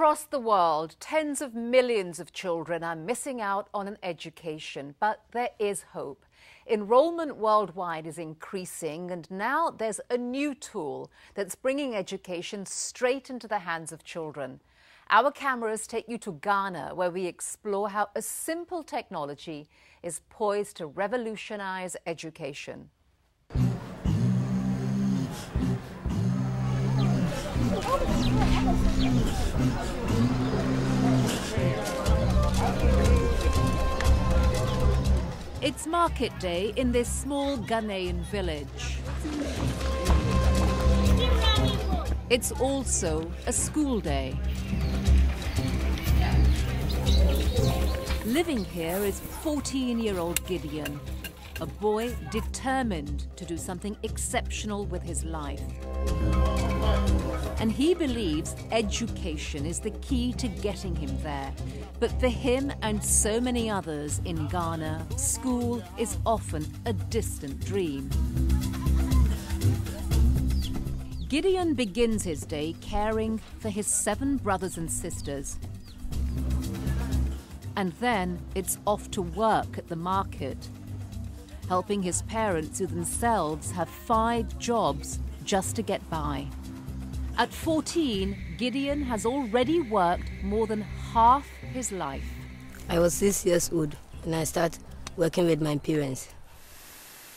Across the world, tens of millions of children are missing out on an education, but there is hope. Enrollment worldwide is increasing, and now there's a new tool that's bringing education straight into the hands of children. Our cameras take you to Ghana, where we explore how a simple technology is poised to revolutionize education. It's market day in this small Ghanaian village. It's also a school day. Living here is 14-year-old Gideon, a boy determined to do something exceptional with his life. And he believes education is the key to getting him there. But for him and so many others in Ghana, school is often a distant dream. Gideon begins his day caring for his seven brothers and sisters. And then it's off to work at the market, helping his parents who themselves have five jobs just to get by. At 14, Gideon has already worked more than half his life. I was six years old when I started working with my parents.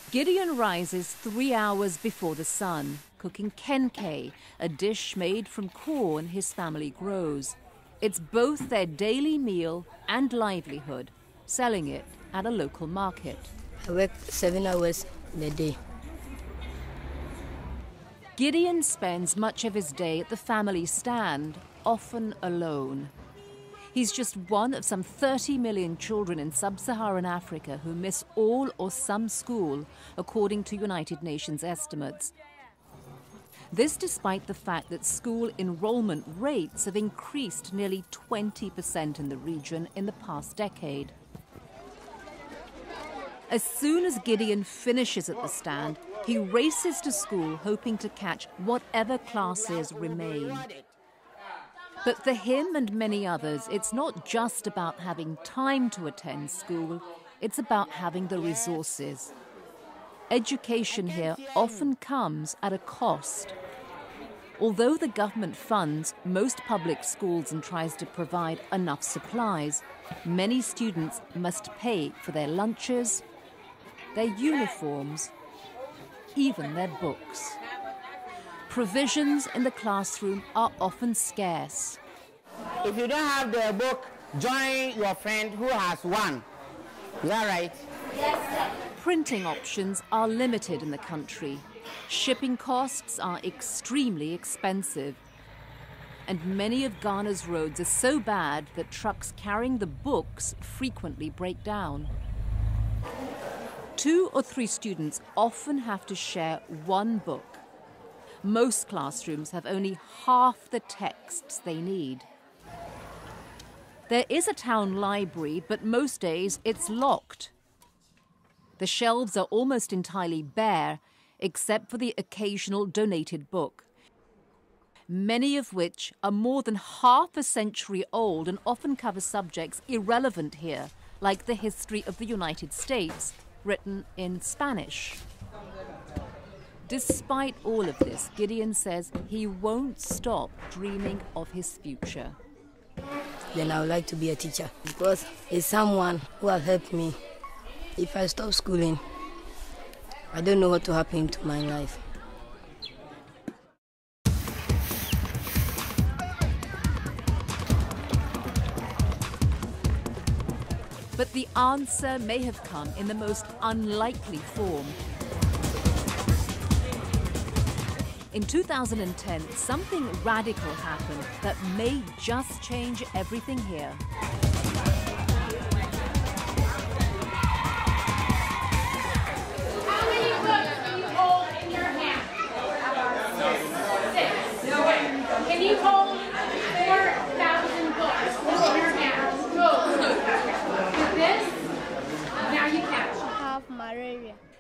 Gideon rises three hours before the sun, cooking kenkey, a dish made from corn his family grows. It's both their daily meal and livelihood, selling it at a local market. I work seven hours in a day. Gideon spends much of his day at the family stand, often alone. He's just one of some 30 million children in sub Saharan Africa who miss all or some school, according to United Nations estimates. This despite the fact that school enrollment rates have increased nearly 20% in the region in the past decade. As soon as Gideon finishes at the stand, he races to school hoping to catch whatever classes remain. But for him and many others, it's not just about having time to attend school, it's about having the resources. Education here often comes at a cost. Although the government funds most public schools and tries to provide enough supplies, many students must pay for their lunches, their uniforms, even their books. Provisions in the classroom are often scarce. If you don't have the book, join your friend who has one. Is that right? Yes, sir. Printing options are limited in the country. Shipping costs are extremely expensive. And many of Ghana's roads are so bad that trucks carrying the books frequently break down. Two or three students often have to share one book. Most classrooms have only half the texts they need. There is a town library, but most days it's locked. The shelves are almost entirely bare, except for the occasional donated book, many of which are more than half a century old and often cover subjects irrelevant here, like the history of the United States written in Spanish. Despite all of this, Gideon says he won't stop dreaming of his future. Then I would like to be a teacher because it's someone who will help me. If I stop schooling, I don't know what will happen to my life. But the answer may have come in the most unlikely form. In 2010, something radical happened that may just change everything here.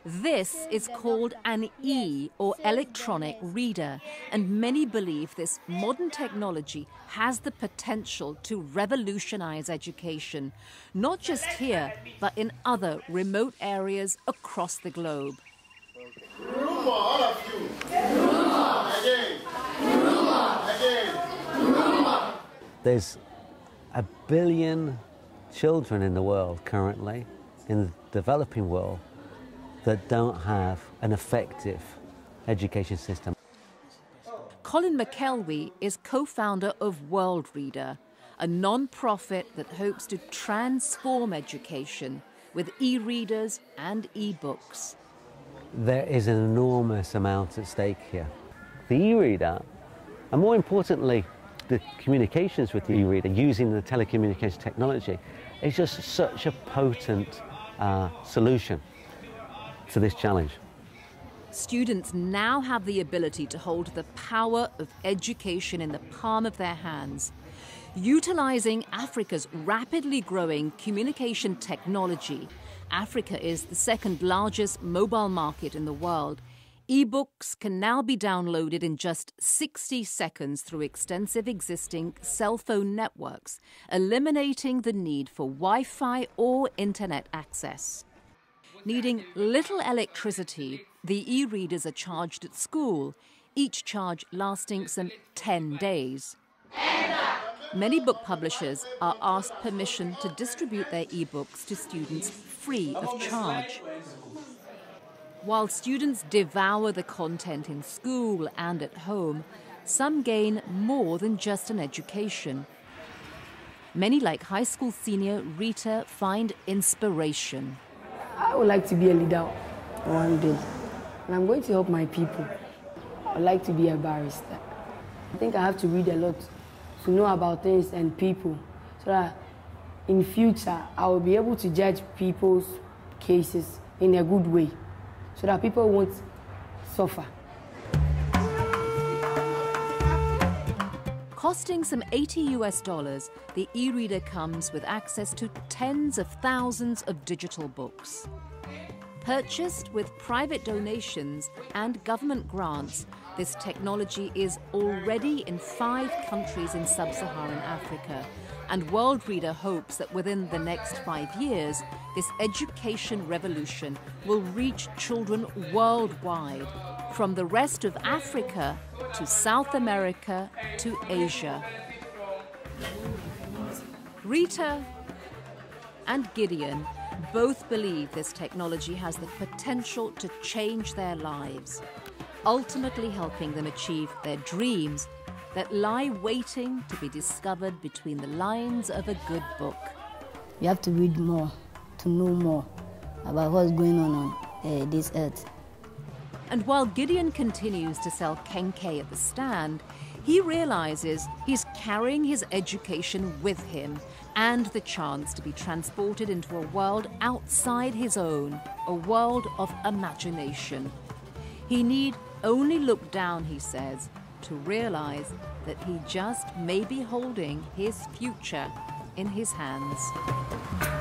This is called an e or electronic reader, and many believe this modern technology has the potential to revolutionize education, not just here, but in other remote areas across the globe. Rumor, all of you. Rumor. Again. Rumor. Again. Rumor. There's a billion children in the world currently, in the developing world, that don't have an effective education system. Colin McElwee is co founder of Worldreader, a non profit that hopes to transform education with e readers and e books. There is an enormous amount at stake here. The e reader, and more importantly, the communications with the e reader using the telecommunication technology, is just such a potent uh, solution to this challenge. Students now have the ability to hold the power of education in the palm of their hands. Utilizing Africa's rapidly growing communication technology, Africa is the second largest mobile market in the world. Ebooks can now be downloaded in just 60 seconds through extensive existing cell phone networks, eliminating the need for Wi Fi or internet access. Needing little electricity, the e readers are charged at school, each charge lasting some 10 days. Many book publishers are asked permission to distribute their e books to students free of charge. While students devour the content in school and at home, some gain more than just an education. Many, like high school senior Rita, find inspiration. I would like to be a leader one day, and I'm going to help my people. I'd like to be a barrister. I think I have to read a lot to know about things and people so that in future I will be able to judge people's cases in a good way so that people won't suffer. Costing some 80 US dollars, the e reader comes with access to tens of thousands of digital books. Purchased with private donations and government grants, this technology is already in five countries in sub Saharan Africa. And Worldreader hopes that within the next five years, this education revolution will reach children worldwide, from the rest of Africa to South America to Asia. Rita and Gideon both believe this technology has the potential to change their lives, ultimately helping them achieve their dreams that lie waiting to be discovered between the lines of a good book. You have to read more to know more about what's going on on uh, this earth. And while Gideon continues to sell kenkey at the stand, he realizes he's carrying his education with him and the chance to be transported into a world outside his own, a world of imagination. He need only look down, he says, to realize that he just may be holding his future in his hands.